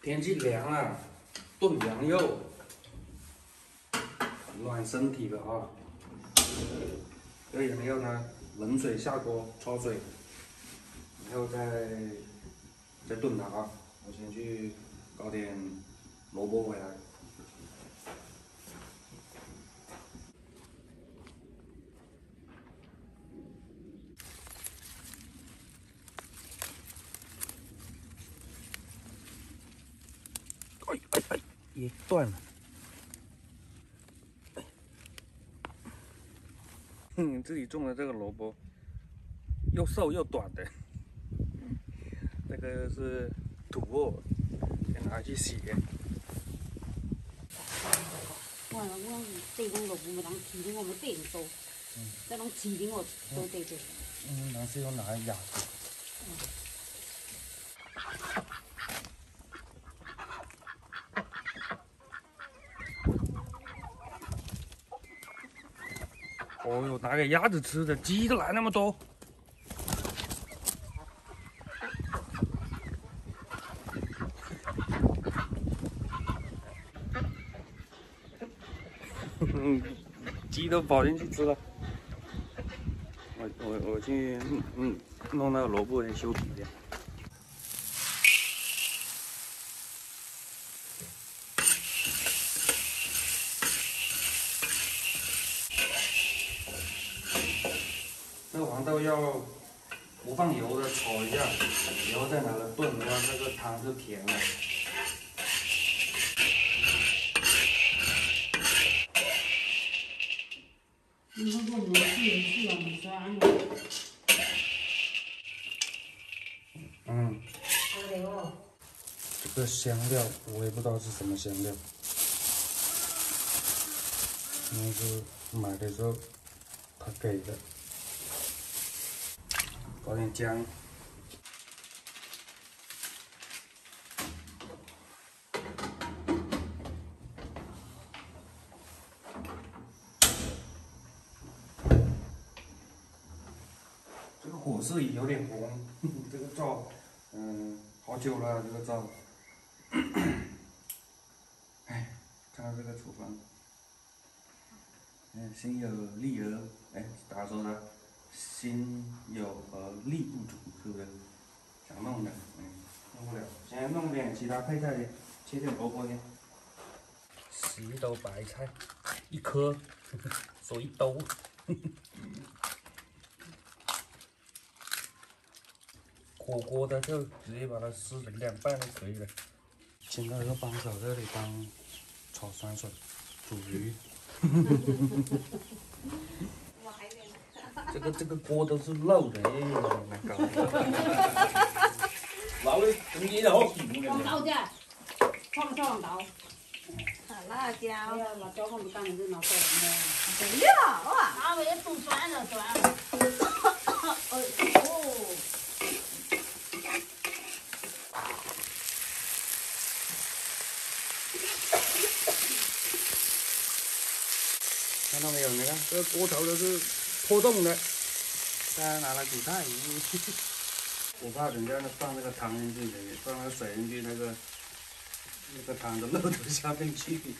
天气凉了，炖羊肉，暖身体的啊。这个羊肉呢，冷水下锅焯水，然后再再炖它啊。我先去搞点萝卜回来。也断了。嗯，自己种的这个萝卜，又瘦又短的，这个是土沃，先拿去洗。我我这种萝卜没当吃的我们地多，这种起的我多对对。嗯，那是用拿来压哦哟，拿给鸭子吃的，鸡都来那么多。鸡都跑进去吃了。我我我去嗯弄那个萝卜先修皮的。黄豆要不放油的炒一下，然后再拿来炖的话，那个汤就甜了。嗯。这个香料我也不知道是什么香料，应该是买的时候他给的。搞点姜，这个火是有点红，这个灶，嗯，好久了这个灶。哎，看看这个厨房，嗯，心有力而，哎，咋说的？心有而力不足，是不是？想弄的，嗯，弄不了。先弄点其他配菜的，切点萝卜的。十兜白菜，一颗，说一兜。火锅的就直接把它撕成两半就可以了。请到一个帮手这里当炒酸笋、煮鱼。这个这个锅都是漏的，哎呀，那搞的。老的中间就好甜黄嘅。豆啫，放上黄豆。辣椒，哎呀，辣椒放不干，你就拿过来么？不要啊！啊，为了煮酸了酸。哎哦。看到没有？你看这个锅头都是破洞的，大家拿来煮菜。我怕人家那放那个汤进去，放那个水进去，那个那个汤都漏到下面去。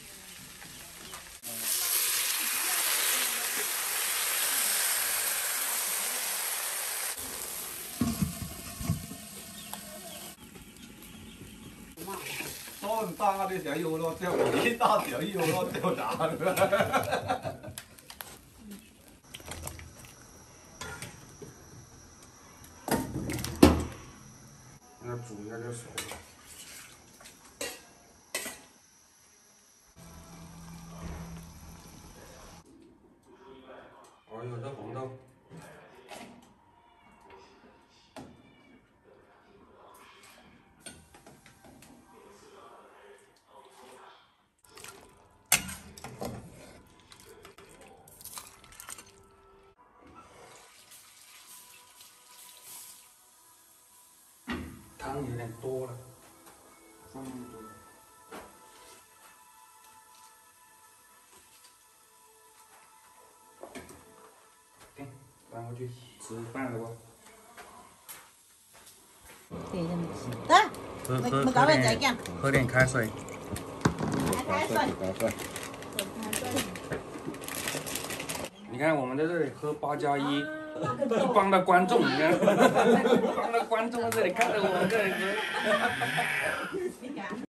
多唔大啲就要咯，掉一大就要咯，掉大啦。那煮一下就熟了。哎呦，这红豆。汤有点多了，多。行，搬回去吃饭了不？对的，没事。来，喝点讲。喝点开水。你看我们在这里喝八加一，一帮的观众，你看，一帮的观众在这里看着我们这里喝。